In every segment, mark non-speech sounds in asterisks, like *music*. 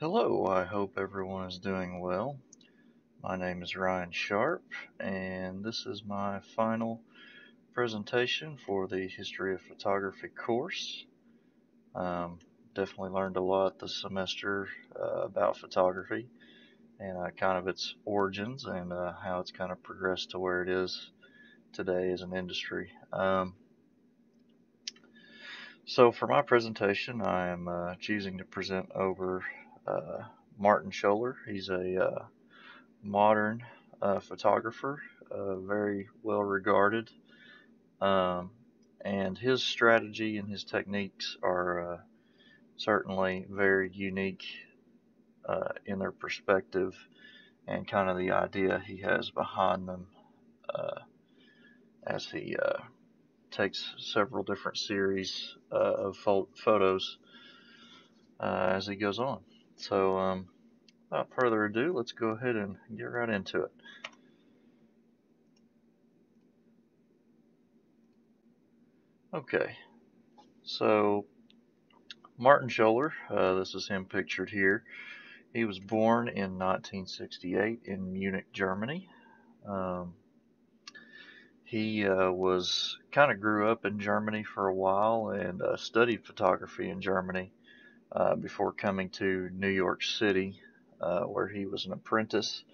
Hello, I hope everyone is doing well. My name is Ryan Sharpe, and this is my final presentation for the History of Photography course. Um, definitely learned a lot this semester uh, about photography and uh, kind of its origins and uh, how it's kind of progressed to where it is today as an industry. Um, so for my presentation, I am uh, choosing to present over uh, Martin Schoeller. He's a uh, modern uh, photographer, uh, very well regarded, um, and his strategy and his techniques are uh, certainly very unique uh, in their perspective and kind of the idea he has behind them as he takes several different series of photos as he goes on. So, um, without further ado, let's go ahead and get right into it. Okay, so Martin Schoeller, uh, this is him pictured here. He was born in 1968 in Munich, Germany. Um, he uh, was kind of grew up in Germany for a while and uh, studied photography in Germany uh, before coming to New York City, uh, where he was an apprentice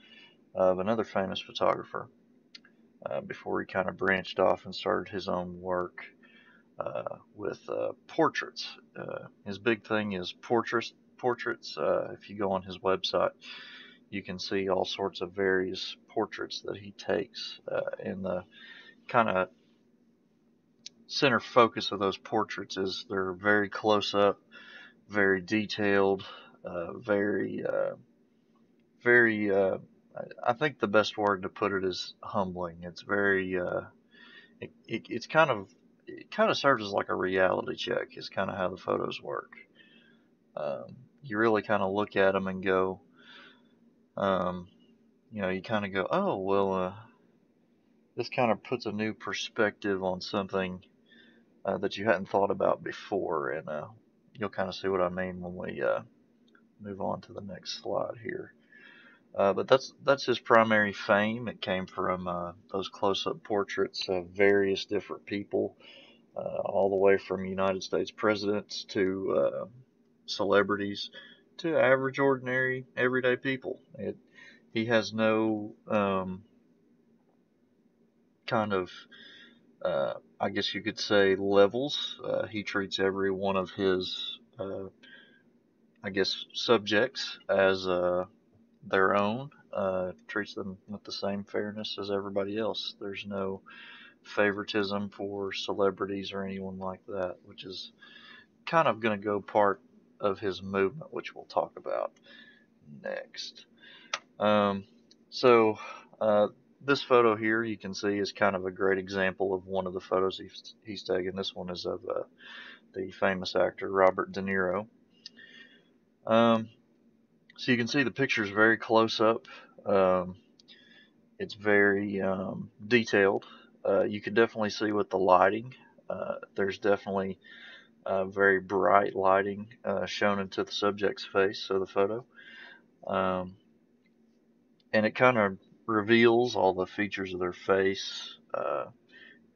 of another famous photographer uh, before he kind of branched off and started his own work uh, with uh, portraits. his big thing is portraits. Portraits. if you go on his website, you can see all sorts of various portraits that he takes. and the kind of center focus of those portraits is they're very close up very detailed, uh, very, uh, very. Uh, I think the best word to put it is humbling. It's very. Uh, it, it, it's kind of it kind of serves as like a reality check. Is kind of how the photos work. Um, you really kind of look at them and go. Um, you know, you kind of go, oh well. Uh, this kind of puts a new perspective on something uh, that you hadn't thought about before, and uh, you'll kind of see what I mean when we uh, move on to the next slide here. Uh, but that's that's his primary fame. It came from uh, those close-up portraits of various different people, uh, all the way from United States presidents to uh, celebrities to average, ordinary, everyday people. It, he has no um, kind of uh, I guess you could say, levels. Uh, he treats every one of his, uh, I guess, subjects as uh, their own, uh, treats them with the same fairness as everybody else. There's no favoritism for celebrities or anyone like that, which is kind of going to go part of his movement, which we'll talk about next. Um, so, uh, this photo here you can see is kind of a great example of one of the photos he's, he's taken. This one is of uh, the famous actor Robert De Niro. Um, so you can see the picture is very close up. Um, it's very um, detailed. Uh, you can definitely see with the lighting. Uh, there's definitely uh, very bright lighting uh, shown into the subject's face of the photo. Um, and it kind of reveals all the features of their face, uh,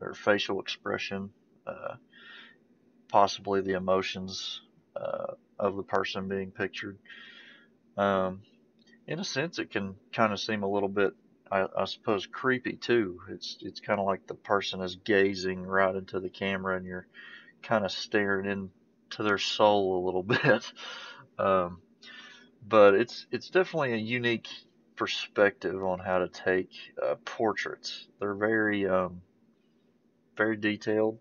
their facial expression, uh, possibly the emotions uh, of the person being pictured. Um, in a sense, it can kind of seem a little bit, I, I suppose, creepy too. It's it's kind of like the person is gazing right into the camera, and you're kind of staring into their soul a little *laughs* bit. Um, but it's it's definitely a unique perspective on how to take uh, portraits. They're very, um, very detailed,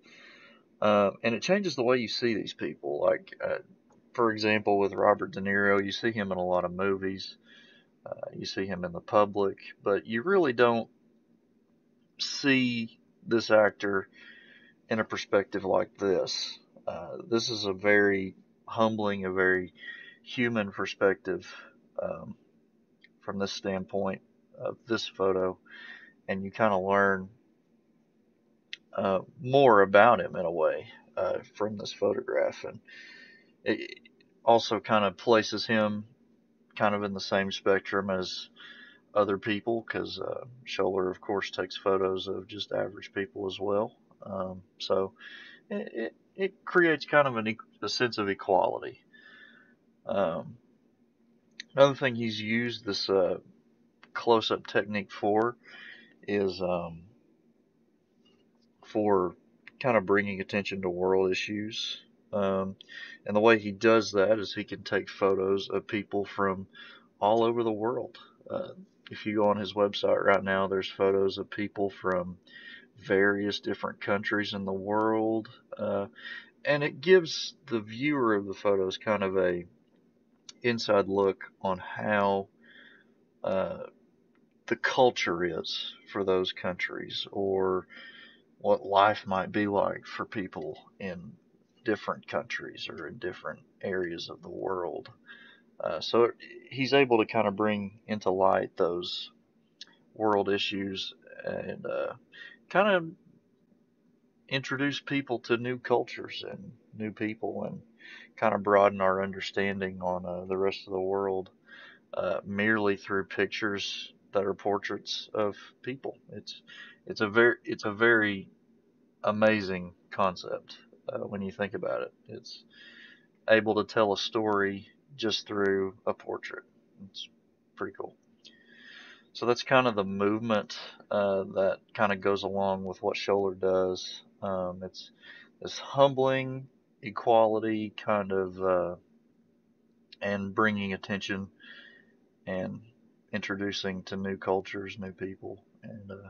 uh, and it changes the way you see these people. Like, uh, for example, with Robert De Niro, you see him in a lot of movies. Uh, you see him in the public, but you really don't see this actor in a perspective like this. Uh, this is a very humbling, a very human perspective. Um, from this standpoint of this photo, and you kind of learn uh, more about him in a way uh, from this photograph, and it also kind of places him kind of in the same spectrum as other people because uh, Schoeller, of course, takes photos of just average people as well. Um, so it, it, it, creates kind of an, a sense of equality. Um, another thing he's used this uh, close up technique for is um, for kind of bringing attention to world issues. Um, and the way he does that is he can take photos of people from all over the world. Uh, if you go on his website right now, there's photos of people from various different countries in the world. Uh, and it gives the viewer of the photos kind of a inside look on how uh, the culture is for those countries or what life might be like for people in different countries or in different areas of the world. Uh, so he's able to kind of bring into light those world issues and uh, kind of introduce people to new cultures and new people and kind of broaden our understanding on uh, the rest of the world uh, merely through pictures that are portraits of people. It's it's a very it's a very amazing concept uh, when you think about it. It's able to tell a story just through a portrait. It's pretty cool. So that's kind of the movement uh, that kind of goes along with what Schoeller does. Um, it's this humbling equality kind of uh, and bringing attention and introducing to new cultures, new people, and uh,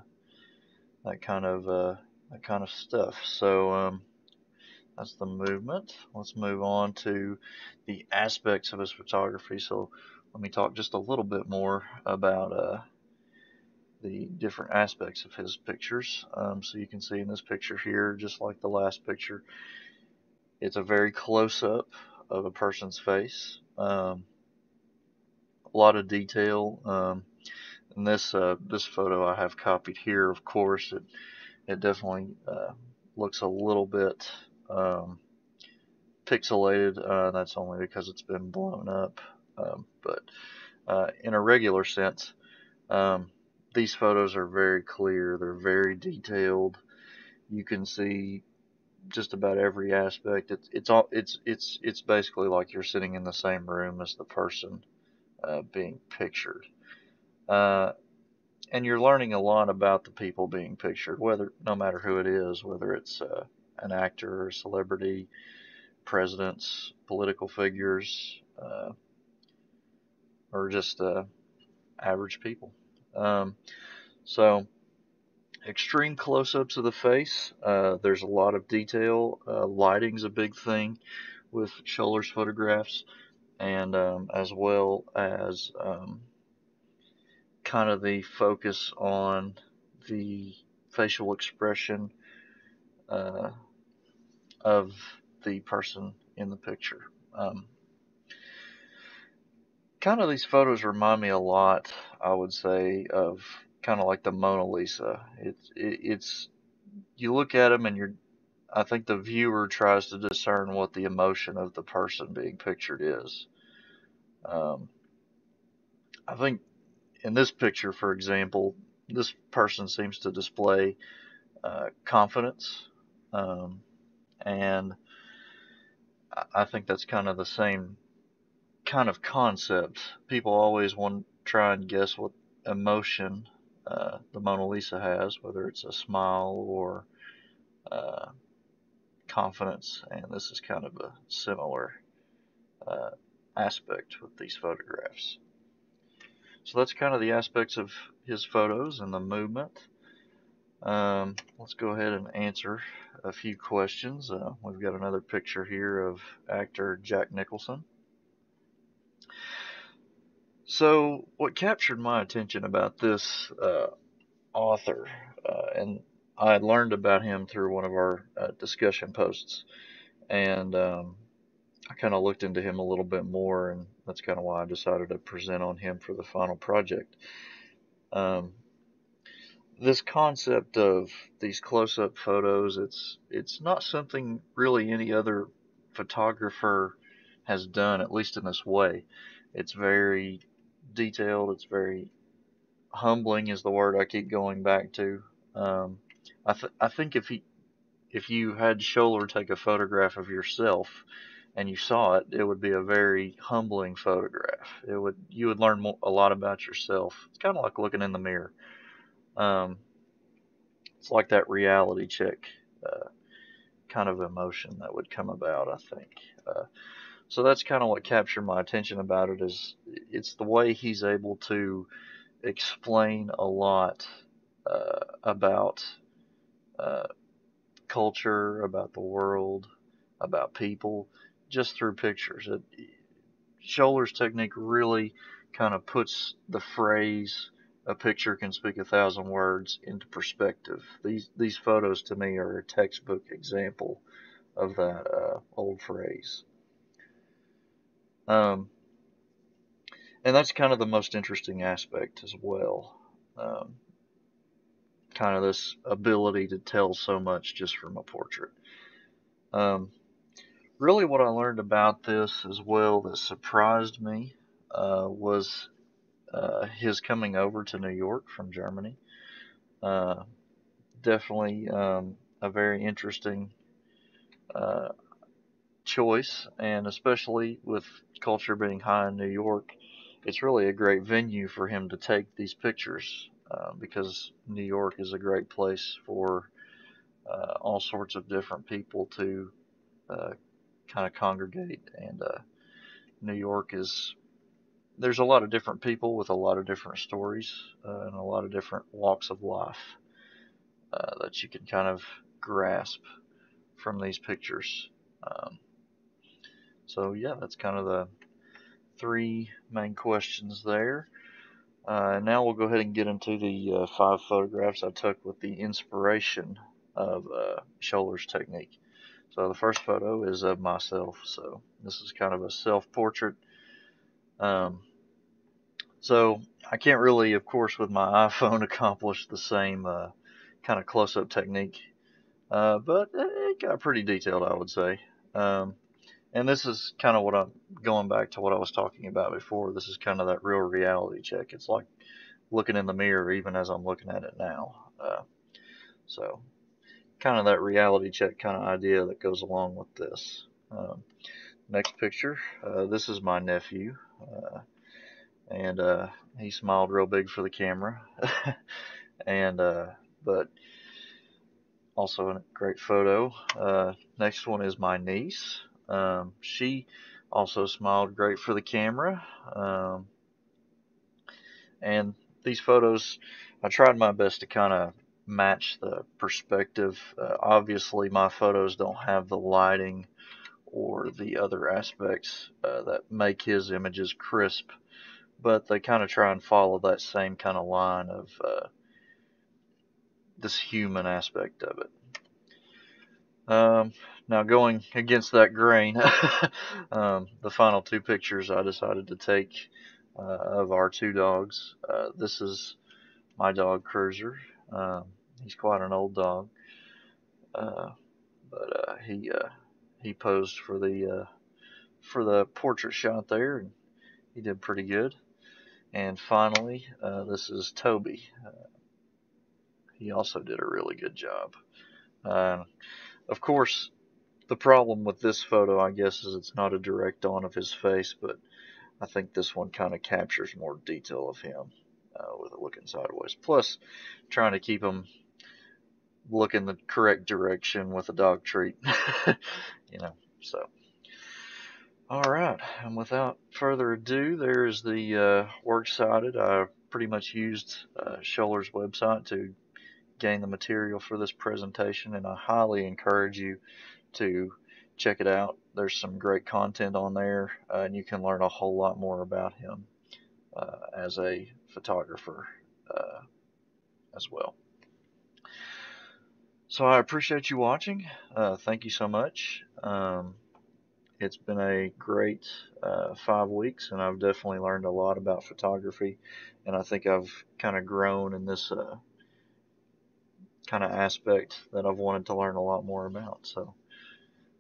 that kind of uh, that kind of stuff. So um, that's the movement. Let's move on to the aspects of his photography. So let me talk just a little bit more about uh, the different aspects of his pictures. Um, so you can see in this picture here, just like the last picture, it's a very close up of a person's face. Um, a lot of detail. Um, and this uh, this photo I have copied here, of course, it it definitely uh, looks a little bit um, pixelated. Uh, that's only because it's been blown up. Um, but uh, in a regular sense, um, these photos are very clear. They're very detailed. You can see just about every aspect. It's it's all it's it's it's basically like you're sitting in the same room as the person uh, being pictured. Uh, and you're learning a lot about the people being pictured, whether no matter who it is, whether it's uh, an actor or a celebrity, presidents, political figures, uh, or just uh, average people. Um, so, extreme close-ups of the face. Uh, there's a lot of detail. Uh, lighting's a big thing with Schoeller's photographs, and um, as well as um, kind of the focus on the facial expression uh, of the person in the picture. Um, kind of these photos remind me a lot, I would say, of kind of like the Mona Lisa. It's it, it's you look at them and you're I think the viewer tries to discern what the emotion of the person being pictured is. Um, I think in this picture, for example, this person seems to display uh, confidence, um, and I think that's kind of the same kind of concept. People always want to try and guess what emotion uh, the Mona Lisa has, whether it's a smile or uh, confidence, and this is kind of a similar uh, aspect with these photographs. So that's kind of the aspects of his photos and the movement. Um, let's go ahead and answer a few questions. Uh, we've got another picture here of actor Jack Nicholson. So, what captured my attention about this uh, author, uh, and I learned about him through one of our uh, discussion posts, and um, I kind of looked into him a little bit more, and that's kind of why I decided to present on him for the final project. Um, this concept of these close-up photos, it's it's not something really any other photographer has done, at least in this way. It's very detailed. It's very humbling is the word I keep going back to. Um, I, th- I think if he if you had Schoeller take a photograph of yourself and you saw it, it would be a very humbling photograph. It would you would learn more, a lot about yourself. It's kind of like looking in the mirror. Um, it's like that reality check uh, kind of emotion that would come about. I think. Uh, so that's kind of what captured my attention about it is it's the way he's able to explain a lot uh, about uh, culture, about the world, about people, just through pictures. It, technique really kind of puts the phrase "a picture can speak a thousand words" into perspective. These these photos to me are a textbook example of that uh, old phrase. Um, and that's kind of the most interesting aspect as well. Um, kind of this ability to tell so much just from a portrait. Um, really, what I learned about this as well that surprised me uh, was uh, his coming over to New York from Germany. Uh, definitely um, a very interesting uh, choice, and especially with culture being high in New York, it's really a great venue for him to take these pictures uh, because New York is a great place for uh, all sorts of different people to uh, kind of congregate. And uh, New York is there's a lot of different people with a lot of different stories uh, and a lot of different walks of life uh, that you can kind of grasp from these pictures. Um, so yeah, that's kind of the three main questions there. Uh, now we'll go ahead and get into the uh, five photographs I took with the inspiration of uh, technique. So the first photo is of myself. So this is kind of a self-portrait. Um, so I can't really, of course, with my *laughs* iPhone accomplish the same uh, kind of close-up technique, uh, but it got pretty detailed, I would say. Um, and this is kind of what I'm going back to what I was talking about before. This is kind of that real reality check. It's like looking in the mirror even as I'm looking at it now. Uh, so, kind of that reality check kind of idea that goes along with this. Um, next picture. Uh, this is my nephew, uh, and uh, he smiled real big for the camera. *laughs* and uh, but also a great photo. Uh, next one is my niece. Um, she also smiled great for the camera. Um, and these photos, I tried my best to kind of match the perspective. Uh, obviously, my photos don't have the lighting or the other aspects uh, that make his images crisp, but they kind of try and follow that same kind of line of uh, this human aspect of it. Um, now going against that grain, *laughs* um, the final two pictures I decided to take uh, of our two dogs. Uh, this is my dog Cruiser. Um, he's quite an old dog, uh, but uh, he uh, he posed for the uh, for the portrait shot there, and he did pretty good. And finally, this is Toby. he also did a really good job. Of course, the problem with this photo, I guess, is it's not a direct on of his face, but I think this one kind of captures more detail of him uh, with it looking sideways. Plus, trying to keep him looking the correct direction with a dog treat, *laughs* you know. So, all right, and without further ado, there's the uh, works cited. I pretty much used uh, Schoeller's website to gain the material for this presentation, and I highly encourage you to check it out. There's some great content on there, uh, and you can learn a whole lot more about him uh, as a photographer uh, as well. So I appreciate you watching. Uh, thank you so much. Um, it's been a great uh, five weeks, and I've definitely learned a lot about photography, and I think I've kind of grown in this uh, kind of aspect that I've wanted to learn a lot more about. So.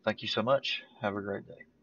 Thank you so much. Have a great day.